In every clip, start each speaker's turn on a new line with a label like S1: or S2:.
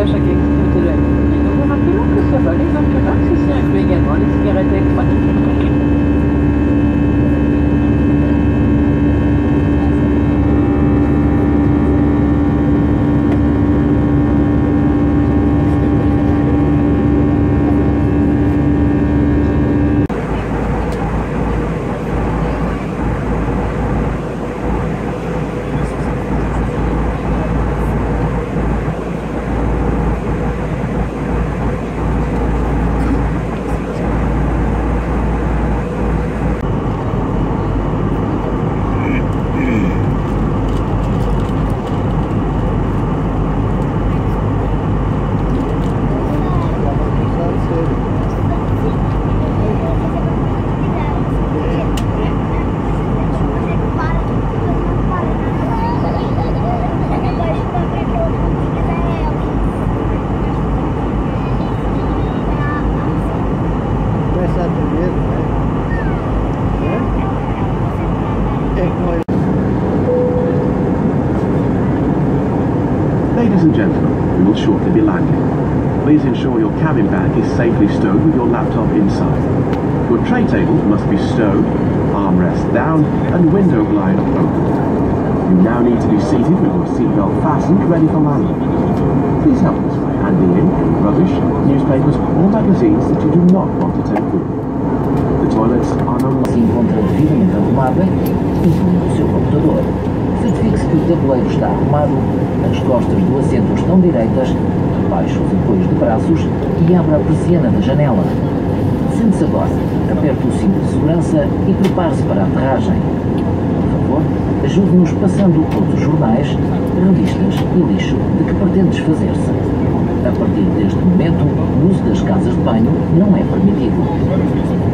S1: à chaque extrémité de la. Et nous vous rappelons que ce vol est donc ceci inclut également les cigarettes électroniques.
S2: Shortly be landing. Please ensure your cabin bag is safely stowed with your laptop inside. Your tray table must be stowed, armrest down, and window blind open. You now need to be seated with your seatbelt fastened, ready for landing. Please help us by handing in any rubbish, newspapers, or magazines that you do not want to take with you. The toilets are no longer.
S3: O tabuleiro está arrumado, as costas do assento estão direitas, baixe os apoios de braços e abra a persiana da janela. Sente-se agora, aperte o cinto de segurança e prepare-se para a aterragem. Por favor, ajude-nos passando todos os jornais, revistas e lixo de que pretende desfazer-se. A partir deste momento, o uso das casas de banho não é permitido.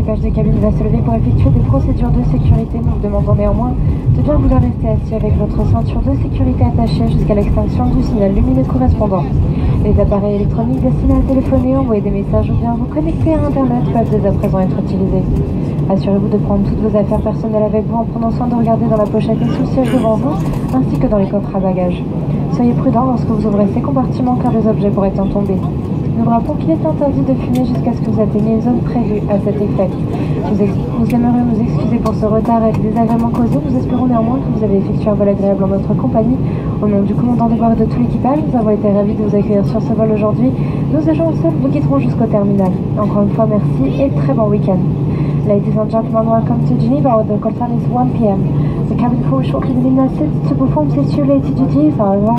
S4: L'équipage de cabine va se lever pour effectuer des procédures de sécurité. Nous vous demandons néanmoins de bien vouloir rester assis avec votre ceinture de sécurité attachée jusqu'à l'extinction du signal lumineux correspondant. Les appareils électroniques destinés à téléphoner, envoyer des messages ou bien vous connecter à Internet peuvent dès à présent être utilisés. Assurez-vous de prendre toutes vos affaires personnelles avec vous en prenant soin de regarder dans la pochette et sous le siège devant vous, ainsi que dans les coffres à bagages. Soyez prudent lorsque vous ouvrez ces compartiments car les objets pourraient en tomber. Nous vous rappelons qu'il est interdit de fumer jusqu'à ce que vous atteigniez une zone prévue à cet effet. Nous, nous aimerions nous excuser pour ce retard et les désagréments causés. Nous espérons néanmoins que vous avez effectué un vol agréable en notre compagnie. Au nom du commandant de bord et de tout l'équipage, nous avons été ravis de vous accueillir sur ce vol aujourd'hui. Nos agents seuls vous quitteront jusqu'au terminal. Encore une fois, merci et très bon week-end. Ladies and gentlemen, welcome to Geneva. The call time is 1 p.m. The cabin crew shortly begin their seats to perform related duties. However,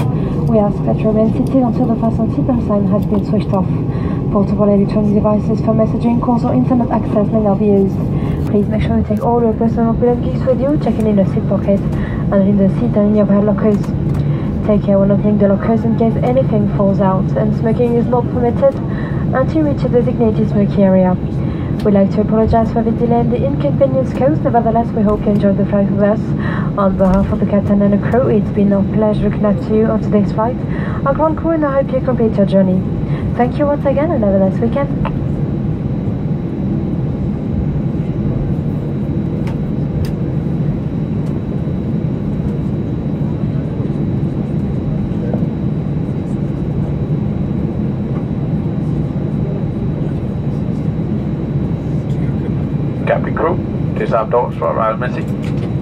S4: we ask that you remain seated until the fasten seatbelt sign has been switched off. Portable electronic devices for messaging, calls, or internet access may not be used. Please make sure you take all your personal belongings with you, checking in the seat pocket and in the seat and in your hand lockers. Take care when opening the lockers in case anything falls out, and smoking is not permitted until you reach a designated smoking area. We'd like to apologize for the delay and the inconvenience caused. Nevertheless, we hope you enjoyed the flight with us. On behalf of the captain and the crew, it's been a pleasure to connect to you on today's flight. Our ground crew and I hope you complete your journey. Thank you once again and have a nice weekend.
S5: Captain Crew, this outdoors for Royal Messy.